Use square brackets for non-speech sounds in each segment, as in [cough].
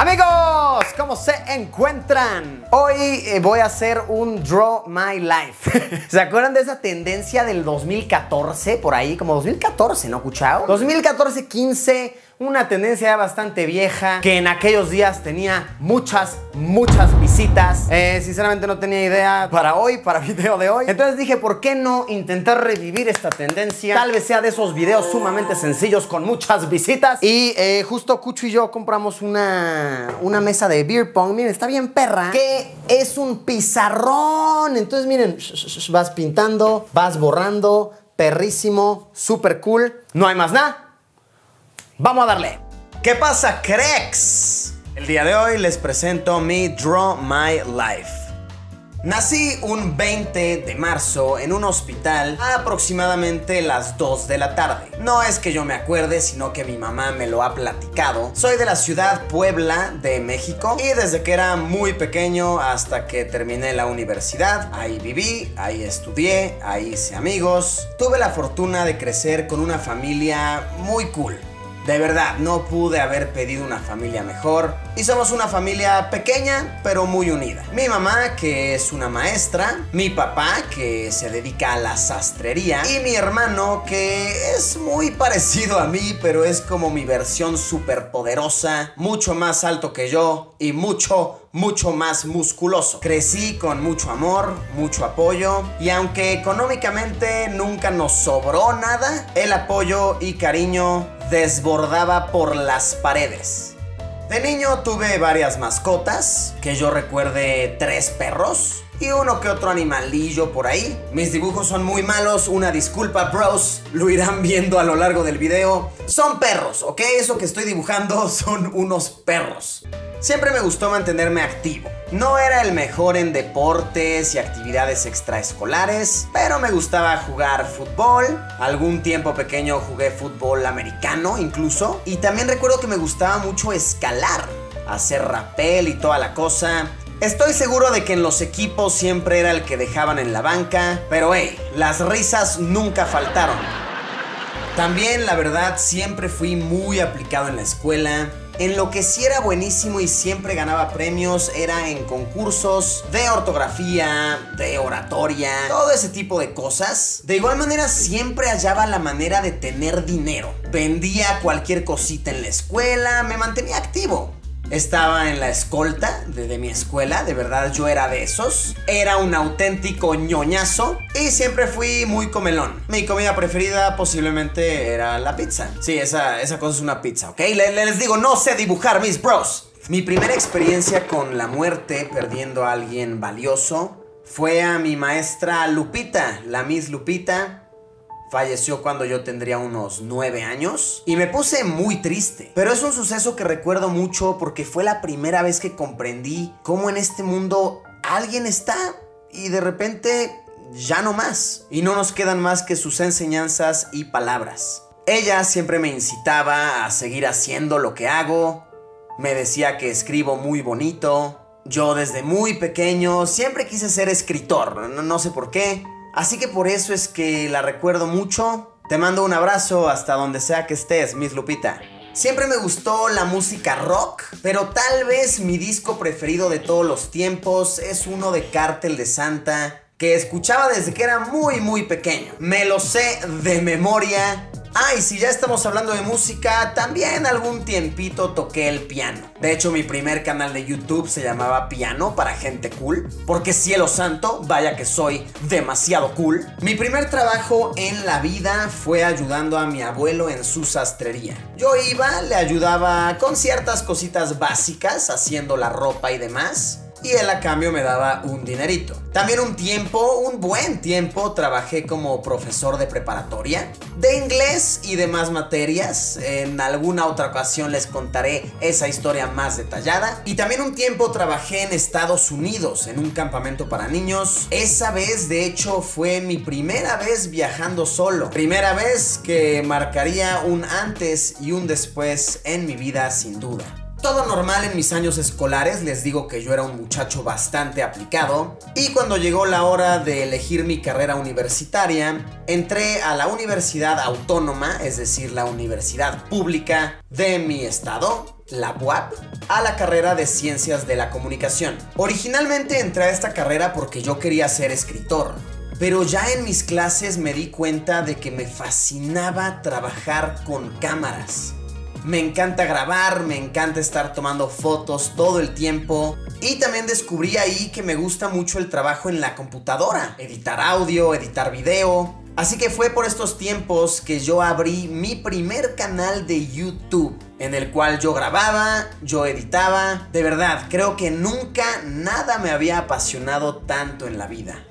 Amigos, ¿cómo se encuentran? Hoy eh, voy a hacer un Draw My Life. [laughs] ¿Se acuerdan de esa tendencia del 2014 por ahí? Como 2014, ¿no, Cuchao? 2014-15 una tendencia bastante vieja que en aquellos días tenía muchas, muchas visitas. Eh, sinceramente no tenía idea para hoy, para [laughs] video de hoy. Entonces dije, ¿por qué no intentar revivir esta tendencia? Tal vez sea de esos videos sumamente sencillos con muchas visitas. Y eh, justo Cucho y yo compramos una, una mesa de beer pong. Miren, está bien perra. Que es un pizarrón. Entonces miren, vas pintando, vas borrando. Perrísimo, súper cool. No hay más nada. Vamos a darle. ¿Qué pasa, cracks? El día de hoy les presento mi Draw My Life. Nací un 20 de marzo en un hospital a aproximadamente las 2 de la tarde. No es que yo me acuerde, sino que mi mamá me lo ha platicado. Soy de la ciudad Puebla de México y desde que era muy pequeño hasta que terminé la universidad, ahí viví, ahí estudié, ahí hice amigos. Tuve la fortuna de crecer con una familia muy cool. De verdad, no pude haber pedido una familia mejor. Y somos una familia pequeña, pero muy unida. Mi mamá, que es una maestra. Mi papá, que se dedica a la sastrería. Y mi hermano, que es muy parecido a mí, pero es como mi versión superpoderosa. Mucho más alto que yo. Y mucho, mucho más musculoso. Crecí con mucho amor, mucho apoyo y aunque económicamente nunca nos sobró nada, el apoyo y cariño desbordaba por las paredes. De niño tuve varias mascotas, que yo recuerde tres perros y uno que otro animalillo por ahí. Mis dibujos son muy malos, una disculpa bros, lo irán viendo a lo largo del video. Son perros, ¿ok? Eso que estoy dibujando [laughs] son unos perros. Siempre me gustó mantenerme activo. No era el mejor en deportes y actividades extraescolares, pero me gustaba jugar fútbol. Algún tiempo pequeño jugué fútbol americano incluso. Y también recuerdo que me gustaba mucho escalar, hacer rappel y toda la cosa. Estoy seguro de que en los equipos siempre era el que dejaban en la banca, pero hey, las risas nunca faltaron. También, la verdad, siempre fui muy aplicado en la escuela. En lo que sí era buenísimo y siempre ganaba premios era en concursos de ortografía, de oratoria, todo ese tipo de cosas. De igual manera siempre hallaba la manera de tener dinero. Vendía cualquier cosita en la escuela, me mantenía activo. Estaba en la escolta de, mi escuela, de verdad yo era de esos. Era un auténtico ñoñazo y siempre fui muy comelón. Mi comida preferida posiblemente era la pizza. Sí, esa, esa cosa es una pizza, ¿ok? les digo, no sé dibujar, mis bros. Mi primera experiencia con la muerte, perdiendo a alguien valioso, fue a mi maestra Lupita, la Miss Lupita Falleció cuando yo tendría unos 9 años y me puse muy triste. Pero es un suceso que recuerdo mucho porque fue la primera vez que comprendí cómo en este mundo alguien está y de repente ya no más. Y no nos quedan más que sus enseñanzas y palabras. Ella siempre me incitaba a seguir haciendo lo que hago. Me decía que escribo muy bonito. Yo desde muy pequeño siempre quise ser escritor, no, no sé por qué. Así que por eso es que la recuerdo mucho. Te mando un abrazo hasta donde sea que estés, Miss Lupita. Siempre me gustó la música rock, pero tal vez mi disco preferido de todos los tiempos es uno de Cártel de Santa, que escuchaba desde que era muy muy pequeño. Me lo sé de memoria Ah, y si ya estamos hablando de música, también algún tiempito toqué el piano. De hecho, mi primer canal de YouTube se llamaba Piano para gente cool, porque cielo santo, vaya que soy demasiado cool. Mi primer trabajo en la vida fue ayudando a mi abuelo en su sastrería. Yo iba, le ayudaba con ciertas cositas básicas, haciendo la ropa y demás y él a cambio me daba un dinerito. También un tiempo, un buen tiempo, trabajé como profesor de preparatoria, de inglés y demás materias. En alguna otra ocasión les contaré esa historia más detallada. Y también un tiempo trabajé en Estados Unidos, en un campamento para niños. Esa vez, de hecho, fue mi primera vez viajando solo. Primera vez que marcaría un antes y un después en mi vida, sin duda. Todo normal en mis años escolares, les digo que yo era un muchacho bastante aplicado y cuando llegó la hora de elegir mi carrera universitaria, entré a la Universidad Autónoma, es decir, la universidad pública de mi estado, la UAP, a la carrera de Ciencias de la Comunicación. Originalmente entré a esta carrera porque yo quería ser escritor, pero ya en mis clases me di cuenta de que me fascinaba trabajar con cámaras. Me encanta grabar, me encanta estar tomando fotos todo el tiempo. Y también descubrí ahí que me gusta mucho el trabajo en la computadora. Editar audio, editar video. Así que fue por estos tiempos que yo abrí mi primer canal de YouTube. En el cual yo grababa, yo editaba. De verdad, creo que nunca nada me había apasionado tanto en la vida.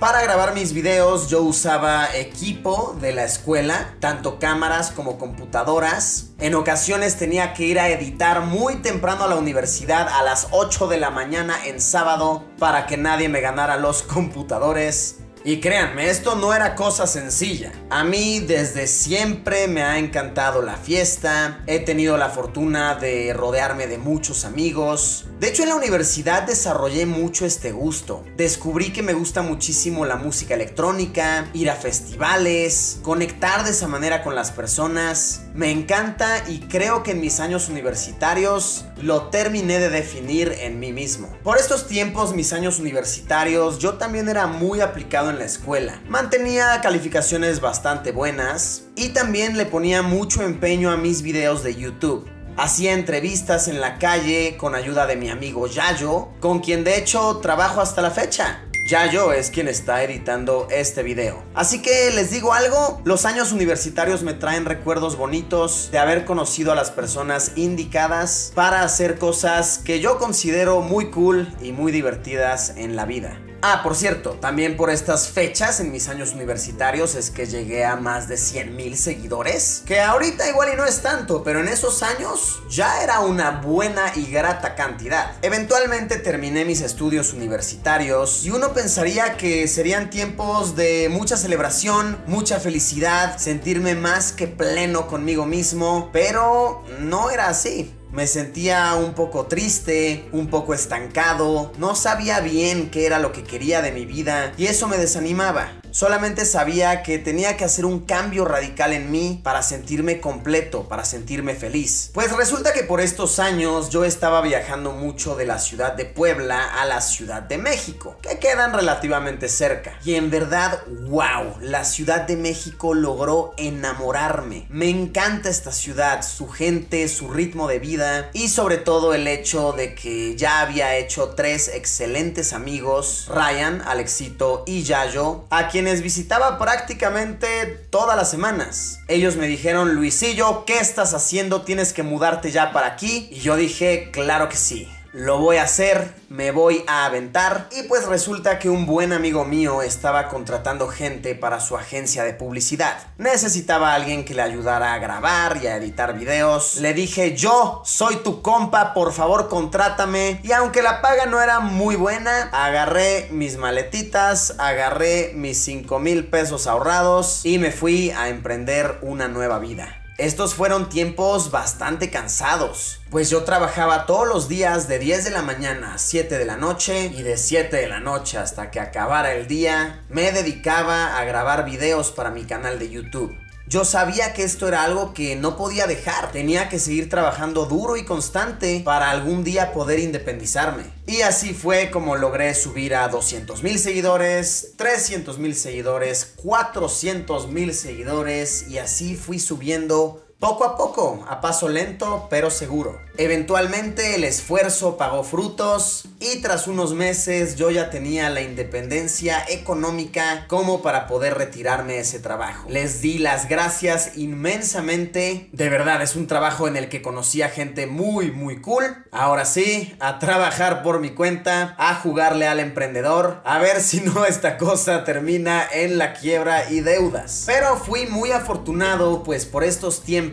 Para grabar mis videos yo usaba equipo de la escuela, tanto cámaras como computadoras. En ocasiones tenía que ir a editar muy temprano a la universidad a las 8 de la mañana en sábado para que nadie me ganara los [laughs] computadores. Y créanme, esto no era cosa sencilla. A mí desde siempre me ha encantado la fiesta, he tenido la fortuna de rodearme de muchos amigos. De hecho, en la universidad desarrollé mucho este gusto. Descubrí que me gusta muchísimo la música electrónica, ir a festivales, conectar de esa manera con las personas. Me encanta y creo que en mis años universitarios lo terminé de definir en mí mismo. Por estos tiempos, mis años universitarios, yo también era muy aplicado en la escuela. Mantenía calificaciones bastante buenas y también le ponía mucho empeño a mis videos de YouTube. Hacía entrevistas en la calle con ayuda de mi amigo Yayo, con quien de hecho trabajo hasta la fecha. Yayo es quien está editando este video. Así que les digo algo, los años universitarios me traen recuerdos bonitos de haber conocido a las personas indicadas para hacer cosas que yo considero muy cool y muy divertidas en la vida. Ah, por cierto, también por estas fechas en mis años universitarios es que llegué a más de 100 mil seguidores. Que ahorita igual y no es tanto, pero en esos años ya era una buena y grata cantidad. Eventualmente terminé mis estudios universitarios y uno pensaría que serían tiempos de mucha celebración, mucha felicidad, sentirme más que pleno conmigo mismo, pero no era así. Me sentía un poco triste, un poco estancado, no sabía bien qué era lo que quería de mi vida y eso me desanimaba. Solamente sabía que tenía que hacer un cambio radical en mí para sentirme completo, para sentirme feliz. Pues resulta que por estos años yo estaba viajando mucho de la ciudad de Puebla a la ciudad de México, que quedan relativamente cerca. Y en verdad, wow, la ciudad de México logró enamorarme. Me encanta esta ciudad, su gente, su ritmo de vida y sobre todo el hecho de que ya había hecho tres excelentes amigos, Ryan, Alexito y Yayo, a quienes visitaba prácticamente todas las semanas. Ellos me dijeron, Luisillo, ¿qué estás haciendo? Tienes que mudarte ya para aquí. Y yo dije, claro que sí lo voy a hacer, me voy a aventar. Y pues resulta que un buen amigo mío estaba contratando gente para su agencia de publicidad. Necesitaba a alguien que le ayudara a grabar y a editar videos. Le dije, yo soy tu compa, por favor contrátame. Y aunque la paga no era muy buena, agarré mis maletitas, agarré mis 5 mil pesos ahorrados y me fui a emprender una nueva vida. Estos fueron tiempos bastante cansados, pues yo trabajaba todos los días de 10 de la mañana a 7 de la noche y de 7 de la noche hasta que acabara el día me dedicaba a grabar videos para mi canal de YouTube. Yo sabía que esto era algo que no podía dejar. Tenía que seguir trabajando duro y constante para algún día poder independizarme. Y así fue como logré subir a 200 mil seguidores, 300 mil seguidores, 400 mil seguidores y así fui subiendo poco a poco, a paso lento pero seguro. Eventualmente el esfuerzo pagó frutos y tras unos meses yo ya tenía la independencia económica como para poder retirarme de ese trabajo. Les di las gracias inmensamente. De verdad, es un trabajo en el que conocí a gente muy muy cool. Ahora sí, a trabajar por mi cuenta, a jugarle al emprendedor, a ver si no esta cosa termina en la quiebra y deudas. Pero fui muy afortunado pues por estos tiempos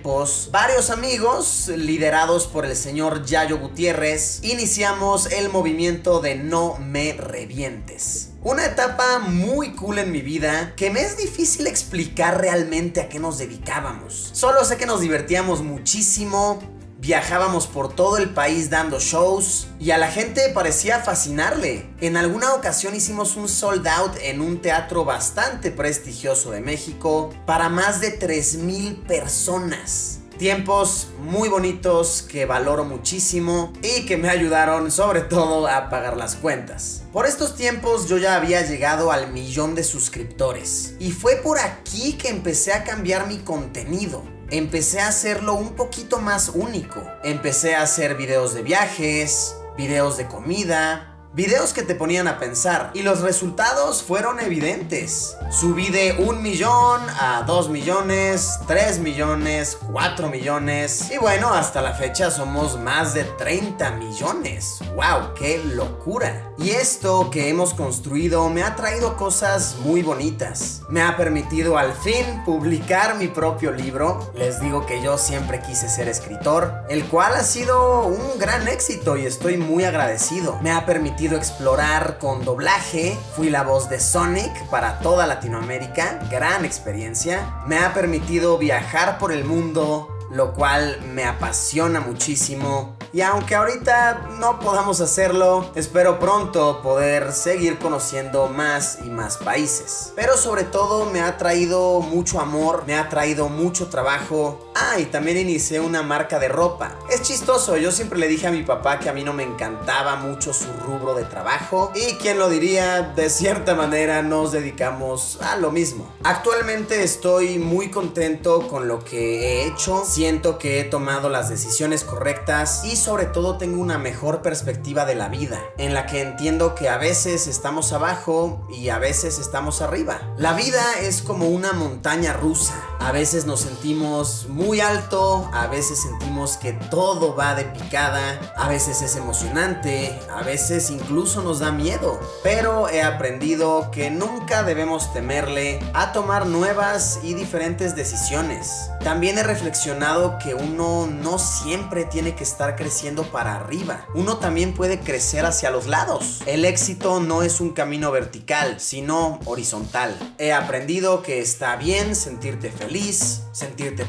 varios amigos, liderados por el señor Yayo Gutiérrez, iniciamos el movimiento de No Me Revientes. Una etapa muy cool en mi vida que me es difícil explicar realmente a qué nos dedicábamos. Solo sé que nos divertíamos muchísimo, Viajábamos por todo el país dando shows y a la gente parecía fascinarle. En alguna ocasión hicimos un sold out en un teatro bastante prestigioso de México para más de 3.000 personas. Tiempos muy bonitos que valoro muchísimo y que me ayudaron sobre todo a pagar las cuentas. Por estos tiempos yo ya había llegado al millón de suscriptores y fue por aquí que empecé a cambiar mi contenido. Empecé a hacerlo un poquito más único. Empecé a hacer videos de viajes, videos de comida, Videos que te ponían a pensar y los resultados fueron evidentes. Subí de un millón a 2 millones, 3 millones, 4 millones y bueno, hasta la fecha somos más de 30 millones. ¡Wow! ¡Qué locura! Y esto que hemos construido me ha traído cosas muy bonitas. Me ha permitido al fin publicar mi propio libro. Les digo que yo siempre quise ser escritor, el cual ha sido un gran éxito y estoy muy agradecido. Me ha permitido explorar con doblaje. Fui la voz de Sonic para toda Latinoamérica. Gran experiencia. Me ha permitido viajar por el mundo, lo cual me apasiona muchísimo. Y aunque ahorita no podamos hacerlo, espero pronto poder seguir conociendo más y más países. Pero sobre todo me ha traído mucho amor, me ha traído mucho trabajo. Ah, y también inicié una marca de ropa. Es chistoso, yo siempre le dije a mi papá que a mí no me encantaba mucho su rubro de trabajo. Y quien lo diría, de cierta manera nos dedicamos a lo mismo. Actualmente estoy muy contento con lo que he hecho. Siento que he tomado las decisiones correctas y sobre todo tengo una mejor perspectiva de la vida, en la que entiendo que a veces estamos abajo y a veces estamos arriba. La vida es como una montaña rusa. A veces nos sentimos muy alto, a veces sentimos que todo va de picada, a veces es emocionante, a veces incluso nos da miedo. Pero he aprendido que nunca debemos temerle a tomar nuevas y diferentes decisiones. También he reflexionado que uno no siempre tiene que estar creciendo para arriba. Uno también puede crecer hacia los lados. El éxito no es un camino vertical, sino horizontal. He aprendido que está bien sentirte feliz, sentirte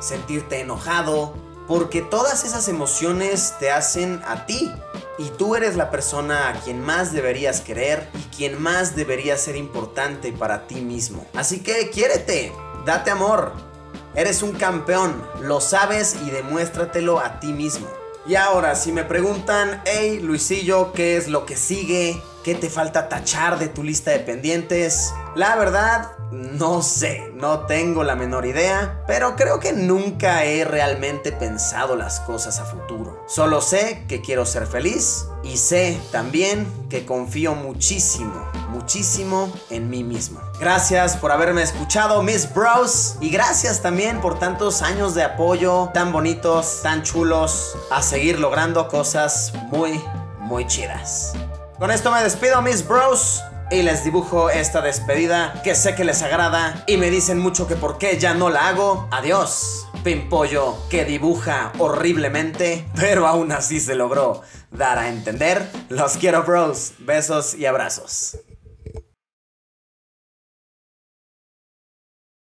sentirte enojado, porque todas esas emociones te hacen a ti. Y tú eres la persona a quien más deberías querer y quien más debería ser importante para ti mismo. Así que quiérete, date amor, Eres un campeón, lo sabes y demuéstratelo a ti mismo. Y ahora, si me preguntan, hey Luisillo, ¿qué es lo que sigue? ¿Qué te falta tachar de tu lista de pendientes? La verdad, no sé, no tengo la menor idea, pero creo que nunca he realmente pensado las cosas a futuro. Solo sé que quiero ser feliz y sé también que confío muchísimo, muchísimo en mí mismo. Gracias por haberme escuchado, Miss Bros. Y gracias también por tantos años de apoyo tan bonitos, tan chulos, a seguir logrando cosas muy, muy chidas. Con esto me despido, Miss Bros y les dibujo esta despedida que sé que les agrada y me dicen mucho que por qué ya no la hago. Adiós, Pimpollo que dibuja horriblemente, pero aún así se logró dar a entender. Los quiero, bros. Besos y abrazos.